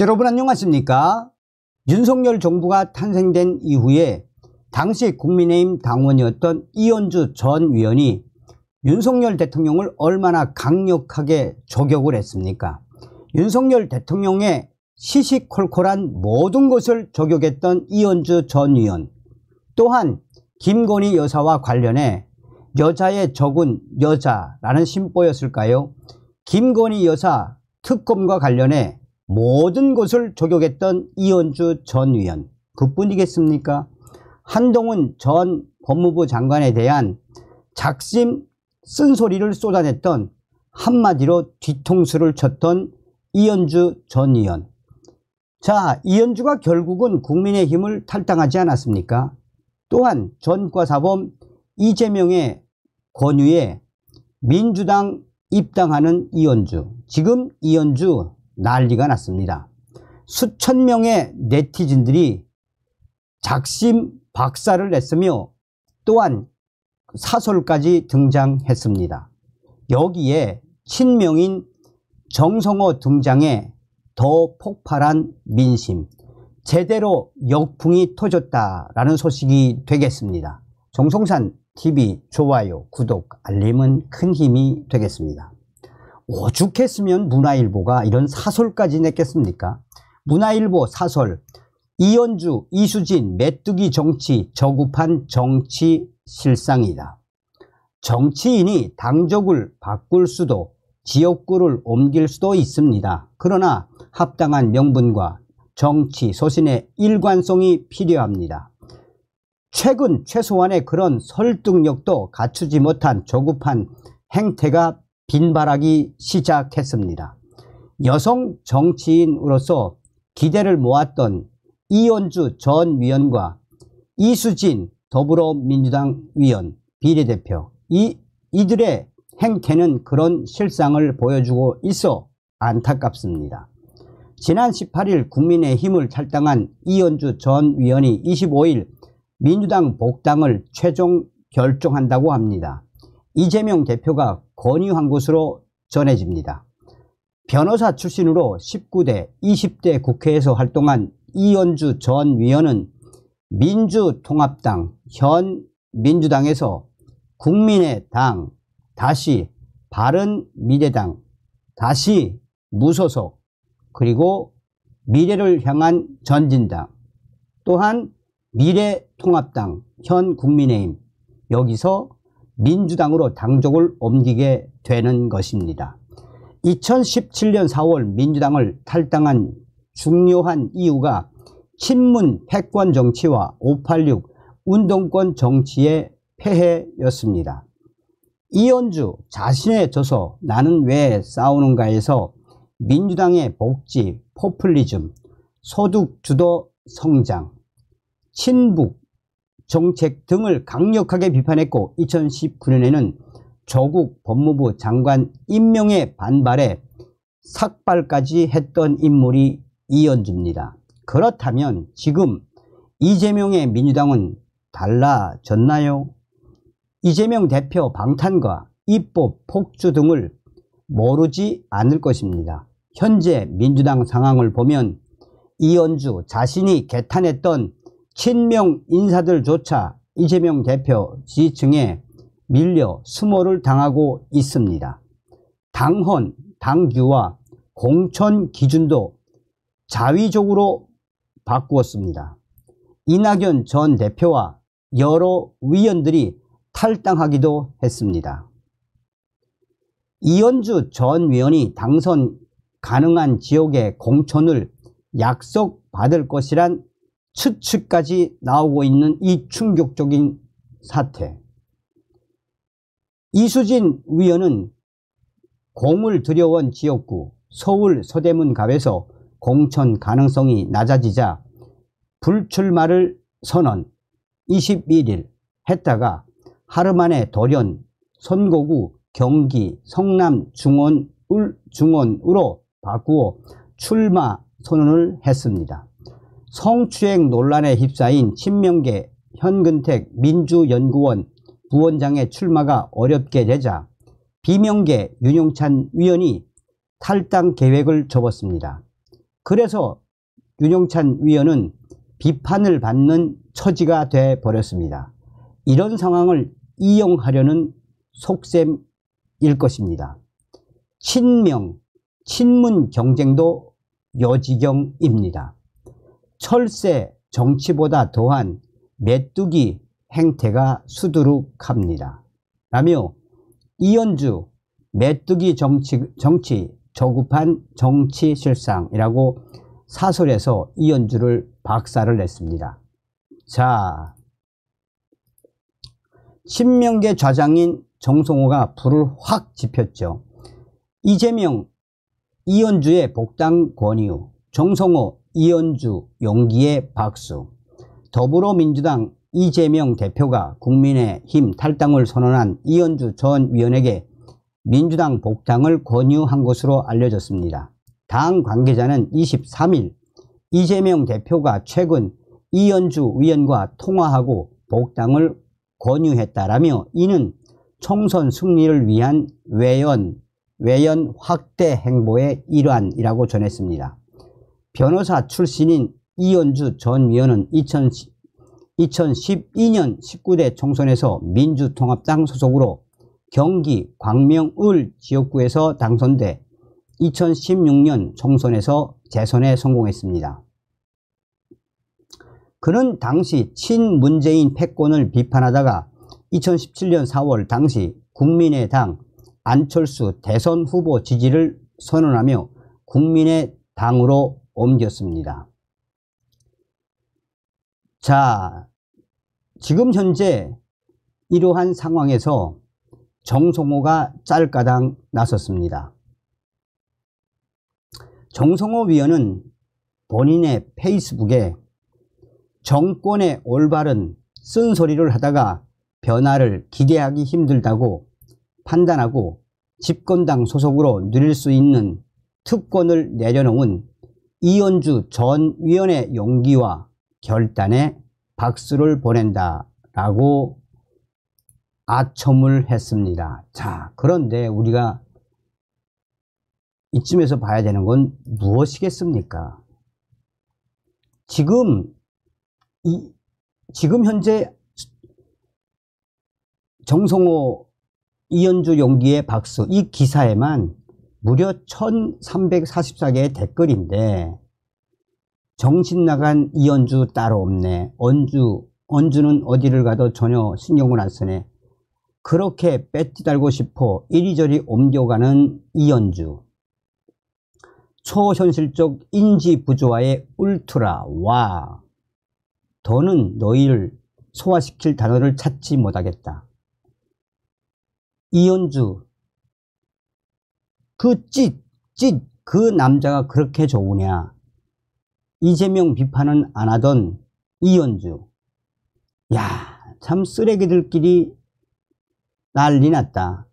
여러분 안녕하십니까? 윤석열 정부가 탄생된 이후에 당시 국민의힘 당원이었던 이현주 전 위원이 윤석열 대통령을 얼마나 강력하게 저격을 했습니까? 윤석열 대통령의 시시콜콜한 모든 것을 저격했던 이현주 전 위원 또한 김건희 여사와 관련해 여자의 적은 여자라는 심보였을까요? 김건희 여사 특검과 관련해 모든 것을 저격했던 이현주 전 위원 그뿐이겠습니까? 한동훈 전 법무부 장관에 대한 작심 쓴소리를 쏟아냈던 한마디로 뒤통수를 쳤던 이현주 전 의원 자 이현주가 결국은 국민의힘을 탈당하지 않았습니까? 또한 전과사범 이재명의 권유에 민주당 입당하는 이현주 지금 이현주 난리가 났습니다. 수천 명의 네티즌들이 작심 박살을 냈으며 또한 사설까지 등장했습니다. 여기에 친명인 정성호 등장에 더 폭발한 민심 제대로 역풍이 터졌다라는 소식이 되겠습니다. 정성산 TV 좋아요 구독 알림은 큰 힘이 되겠습니다. 오죽했으면 문화일보가 이런 사설까지 냈겠습니까? 문화일보 사설 이현주, 이수진, 메뚜기 정치, 저급한 정치 실상이다. 정치인이 당적을 바꿀 수도 지역구를 옮길 수도 있습니다. 그러나 합당한 명분과 정치 소신의 일관성이 필요합니다. 최근 최소한의 그런 설득력도 갖추지 못한 조급한 행태가 빈발하기 시작했습니다. 여성 정치인으로서 기대를 모았던 이원주 전 위원과 이수진 더불어민주당 위원 비례대표 이, 이들의 행태는 그런 실상을 보여주고 있어 안타깝습니다. 지난 18일 국민의힘을 탈당한 이현주 전 위원이 25일 민주당 복당을 최종 결정한다고 합니다. 이재명 대표가 권유한 것으로 전해집니다. 변호사 출신으로 19대, 20대 국회에서 활동한 이현주 전 위원은 민주통합당, 현 민주당에서 국민의 당, 다시 바른미래당, 다시 무소속, 그리고 미래를 향한 전진당, 또한 미래통합당, 현 국민의힘, 여기서 민주당으로 당적을 옮기게 되는 것입니다. 2017년 4월 민주당을 탈당한 중요한 이유가 친문 패권 정치와 586 운동권 정치의 폐해였습니다. 이현주 자신의 저서 나는 왜 싸우는가에서 민주당의 복지, 포퓰리즘, 소득 주도 성장, 친북 정책 등을 강력하게 비판했고 2019년에는 조국 법무부 장관 임명에 반발해 삭발까지 했던 인물이 이현주입니다. 그렇다면 지금 이재명의 민주당은 달라졌나요? 이재명 대표 방탄과 입법 폭주 등을 모르지 않을 것입니다. 현재 민주당 상황을 보면 이현주 자신이 개탄했던 친명 인사들조차 이재명 대표 지지층에 밀려 수모를 당하고 있습니다. 당헌, 당규와 공천 기준도 자위적으로 바꾸었습니다. 이낙연 전 대표와 여러 위원들이 탈당하기도 했습니다. 이현주 전 위원이 당선 가능한 지역의 공천을 약속받을 것이란 추측까지 나오고 있는 이 충격적인 사태. 이수진 위원은 공을 들여온 지역구 서울 서대문갑에서 공천 가능성이 낮아지자 불출마를 선언 21일 했다가 하루 만에 돌연 선거구 경기 성남 중원 울 중원으로 바꾸어 출마 선언을 했습니다. 성추행 논란에 휩싸인 친명계 현근택 민주연구원 부원장의 출마가 어렵게 되자 비명계 윤용찬 위원이 탈당 계획을 접었습니다. 그래서 윤영찬 위원은 비판을 받는 처지가 돼 버렸습니다. 이런 상황을 이용하려는 속셈일 것입니다. 친명, 친문 경쟁도 여지경입니다. 철새 정치보다 더한 메뚜기 행태가 수두룩합니다. 라며 이연주 메뚜기 정치, 정치 저급한 정치 실상이라고 사설에서 이연주를 박살을 냈습니다. 자, 친명계 좌장인 정성호가 불을 확 지폈죠. 이재명, 이연주의 복당 권유, 정성호, 이연주, 용기의 박수, 더불어민주당 이재명 대표가 국민의힘 탈당을 선언한 이연주 전 위원에게 민주당 복당을 권유한 것으로 알려졌습니다. 당 관계자는 23일 이재명 대표가 최근 이연주 위원과 통화하고 복당을 권유했다라며 이는 총선 승리를 위한 외연, 외연 확대 행보의 일환이라고 전했습니다. 변호사 출신인 이연주 전 위원은 2010, 2012년 19대 총선에서 민주통합당 소속으로 경기 광명을 지역구에서 당선돼 2016년 총선에서 재선에 성공했습니다. 그는 당시 친문재인 패권을 비판하다가 2017년 4월 당시 국민의당 안철수 대선 후보 지지를 선언하며 국민의당으로 옮겼습니다. 자, 지금 현재 이러한 상황에서 정성호가 짤까당 나섰습니다. 정성호 위원은 본인의 페이스북에 정권의 올바른 쓴소리를 하다가 변화를 기대하기 힘들다고 판단하고 집권당 소속으로 누릴 수 있는 특권을 내려놓은 이현주 전 위원의 용기와 결단에 박수를 보낸다 라고 아첨을 했습니다. 자 그런데 우리가 이쯤에서 봐야 되는 건 무엇이겠습니까? 지금 이 지금 현재 정성호 이현주 용기의 박수 이 기사에만 무려 1344개의 댓글인데 정신 나간 이연주 따로 없네. 언주, 언주는 어디를 가도 전혀 신경을 안 쓰네. 그렇게 배지 달고 싶어 이리저리 옮겨가는 이연주. 초현실적 인지 부조화의 울트라 와. 더는 너희를 소화시킬 단어를 찾지 못하겠다. 이연주. 그 찢, 찢, 그 남자가 그렇게 좋으냐. 이재명 비판은 안 하던 이현주. 야, 참 쓰레기들끼리 난리 났다.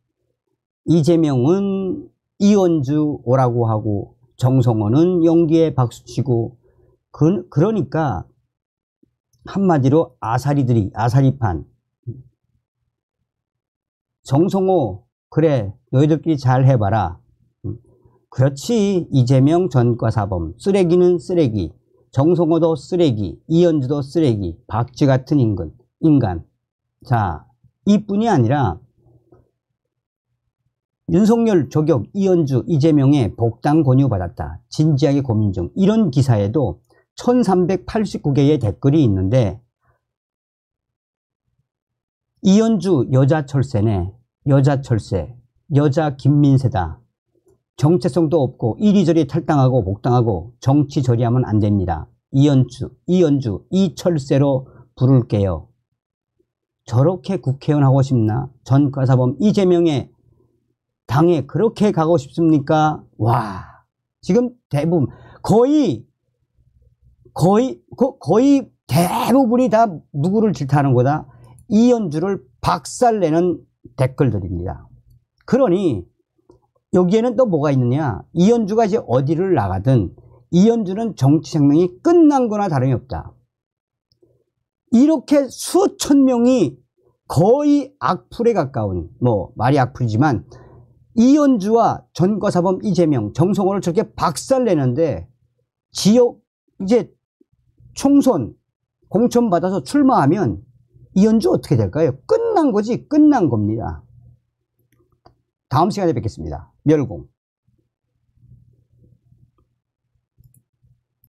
이재명은 이현주 오라고 하고 정성호는 연기에 박수치고 그, 그러니까 한마디로 아사리들이 아사리판 정성호 그래 너희들끼리 잘 해봐라 그렇지 이재명 전과사범 쓰레기는 쓰레기 정성호도 쓰레기, 이현주도 쓰레기, 박쥐 같은 인간, 인간. 자, 이뿐이 아니라 윤석열 조격, 이현주, 이재명의 복당 권유받았다. 진지하게 고민 중. 이런 기사에도 1389개의 댓글이 있는데 이현주 여자 철새네, 여자 철새, 여자 김민세다. 정체성도 없고 이리저리 탈당하고 복당하고 정치 저리하면 안 됩니다. 이연주, 이연주, 이철새로 부를게요. 저렇게 국회의원 하고 싶나? 전과사범 이재명의 당에 그렇게 가고 싶습니까? 와, 지금 대부분 거의 거의 거의 대부분이 다 누구를 질타하는 거다? 이연주를 박살내는 댓글들입니다. 그러니 여기에는 또 뭐가 있느냐 이현주가 이제 어디를 나가든 이현주는 정치 생명이 끝난 거나 다름이 없다 이렇게 수천 명이 거의 악플에 가까운 뭐 말이 악플이지만 이현주와 전과사범 이재명 정성호를 저렇게 박살내는데 지역 이제 총선 공천 받아서 출마하면 이현주 어떻게 될까요? 끝난 거지 끝난 겁니다. 다음 시간에 뵙겠습니다. 멸공.